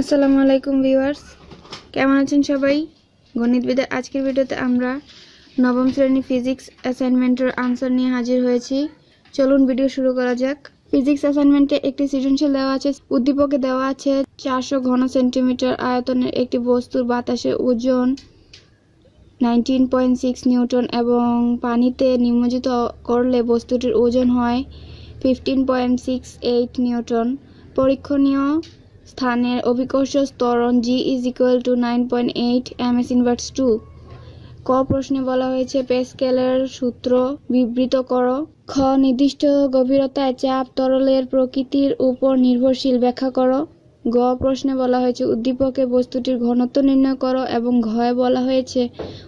আসসালামু আলাইকুম ভিউয়ার্স। কেমন আছেন সবাই? গণিতবিদের আজকের ভিডিওতে আমরা নবম শ্রেণি ফিজিক্স অ্যাসাইনমেন্টের আনসার নিয়ে হাজির হয়েছি। চলুন ভিডিও শুরু করা যাক। ফিজিক্স অ্যাসাইনমেন্টে একটি সৃজনশীল দেওয়া আছে। উদ্দীপকে দেওয়া আছে চারশো ঘন সেন্টিমিটার আয়তনের একটি বস্তুর বাতাসে ওজন নাইনটিন পয়েন্ট সিক্স নিউটন এবং পানিতে নিমজ্জিত করলে বস্তুটির ওজন হয় fifteen point six eight newton. পরীক্ষণীয় স্থানের অভিকর্ষ স্তরণ G is equal to nine point eight M S inverse two ক প্রশ্নে বলা হয়েছে, পেস্কেলের সূত্র বিবৃত করো। খ, নির্দিষ্ট গভীরতায় চাপ তরলের প্রকৃতির উপর নির্ভরশীল। ব্যাখ্যা করো। গ প্রশ্নে বলা হয়েছে উদ্দীপকে বস্তুটির ঘনত্ব নির্ণয় করো এবং ঘয়ে বলা হয়েছে,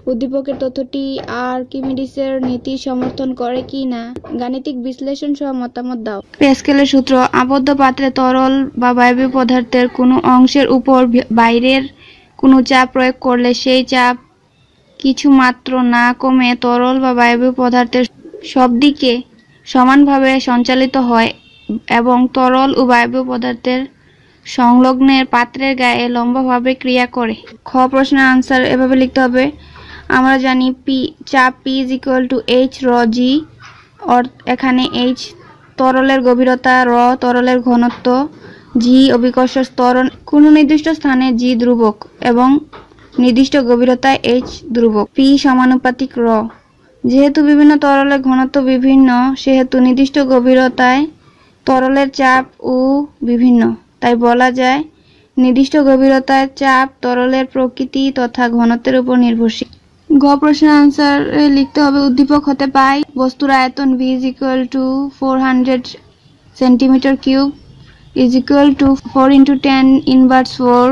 উদ্দীপকের তথ্যটি আর্কিমিডিসের নীতি সমর্থন করে কি না? গাণিতিক বিশ্লেষণ সহ মতামত দাও। পেস্কেলের সূত্র, আবদ্ধ পাত্রে তরল বা বায়বীয় পদার্থের কোনো অংশের উপর বাইরের কোনো চাপ প্রয়োগ করলে সেই চাপ কিছু মাত্র না কমে তরল বা বায়বীয় পদার্থের সব দিকে সমানভাবে সঞ্চালিত হয় এবং তরল ও বায়বীয় পদার্থের সংলগ্নের পাত্রের গায়ে লম্বাভাবে ক্রিয়া করে। খ প্রশ্নের আনসার এভাবে লিখতে হবে। আমরা জানি পি চাপ P is equal to H র জি এখানে এইচ তরলের গভীরতা র তরলের ঘনত্ব জি অভিকর্ষ ত্বরণ, কোনো নির্দিষ্ট স্থানে জি ধ্রুবক এবং নির্দিষ্ট গভীরতায় এইচ ধ্রুবক। পি সমানুপাতিক র যেহেতু বিভিন্ন তরলের ঘনত্ব বিভিন্ন, সেহেতু নির্দিষ্ট গভীরতায় তরলের চাপ ও বিভিন্ন। তাই বলা যায়, নির্দিষ্ট গভীরতায় চাপ তরলের প্রকৃতি তথা ঘনত্বের উপর নির্ভরশীল। গ প্রশ্নের আনসার লিখতে হবে, উদ্দীপক হতে পাই, বস্তুর আয়তন V is equal to four hundred centimetre cube is equal to four into ten inverse four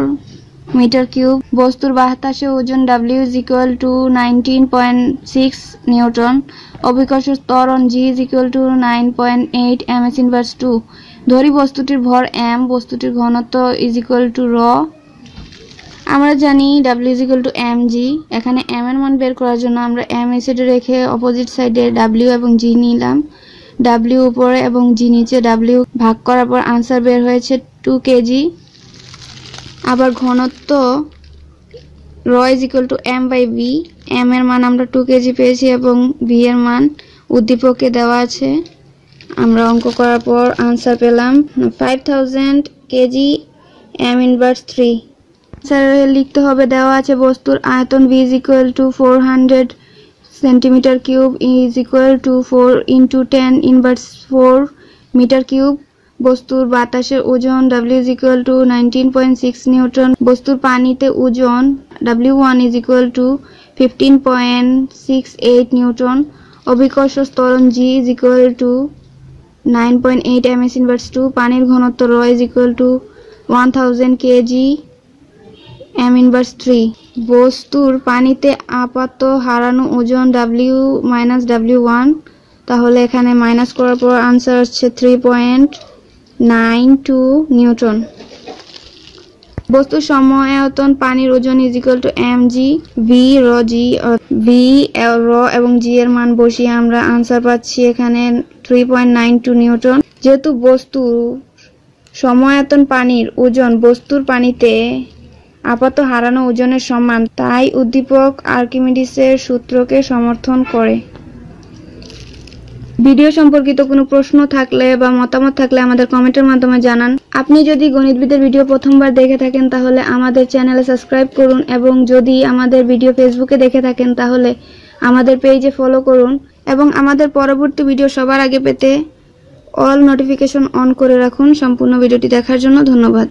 metre cube বস্তুর বাতাসে ওজন W is equal to nineteen point six newton অভিকর্ষ ত্বরণ G is equal to nine point eight M S inverse two ধরি বস্তুটির ভর M বস্তুটির ঘনত্ব ইজ ইকুয়াল টু র আমরা জানি W is equal to M G এখানে এম এর মান বের করার জন্য আমরা এম এই রেখে অপোজিট সাইডে ডাব্লিউ এবং জি নিলাম। ডাব্লিউ উপরে এবং জি নিচে ডাব্লিউ ভাগ করার পর আনসার বের হয়েছে টু কেজি আবার ঘনত্ব র is equal to M by V M এর মান আমরা টু কেজি পেয়েছি এবং ভি এর মান উদ্দীপকে দেওয়া আছে। আমরা অঙ্ক করার পর আনসার পেলাম five thousand KG M inverse three sir লিখতে হবে, দেওয়া আছে বস্তুর আয়তন V is equal to four hundred centimetre cube is equal to four into ten inverse four metre cube বস্তুর বাতাসের ওজন W is equal to nineteen point six newton বস্তুর পানিতে ওজন W one is equal to fifteen point six eight newton অভিকর্ষ স্তরণ G is equal to nine point eight M S inverse two পানির ঘনত্ব র is equal to one thousand KG M inverse three বস্তুর পানিতে আপাত হারানো ওজন ডাব্লিউ মাইনাস ডাব্লিউ ওয়ান তাহলে এখানে মাইনাস করার পর আনসার হচ্ছে three point nine two newton বস্তুর সময়তন পানির ওজন is equal to M G V র জি ভি র এবং জি এর মান বসিয়ে আমরা আনসার পাচ্ছি এখানে three point nine two newton. যেহেতু বস্তু সময়তন পানির ওজন, বস্তুর পানিতে আপাত হারানো ওজনের সমান, তাই উদ্দীপক আর্কিমিডিসের সূত্রকে সমর্থন করে। ভিডিও সম্পর্কিত কোনো প্রশ্ন থাকলে বা মতামত থাকলে আমাদের কমেন্টের মাধ্যমে জানান। আপনি যদি গণিতবিদের ভিডিও প্রথমবার দেখে থাকেন, তাহলে আমাদের চ্যানেলে সাবস্ক্রাইব করুন এবং যদি আমাদের ভিডিও ফেসবুকে দেখে থাকেন, তাহলে আমাদের পেজে ফলো করুন এবং আমাদের পরবর্তী ভিডিও সবার আগে পেতে অল নোটিফিকেশন অন করে রাখুন। সম্পূর্ণ ভিডিওটি দেখার জন্য ধন্যবাদ।